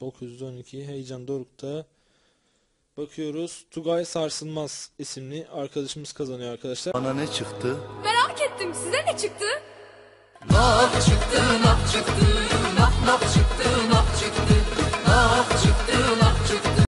912 Heyecan Doruk'ta bakıyoruz. Tugay Sarsılmaz isimli arkadaşımız kazanıyor arkadaşlar. Bana ne çıktı? Merak ettim size ne çıktı? Nak çıktı, nak çıktı, nak nak çıktı, nak çıktı, nak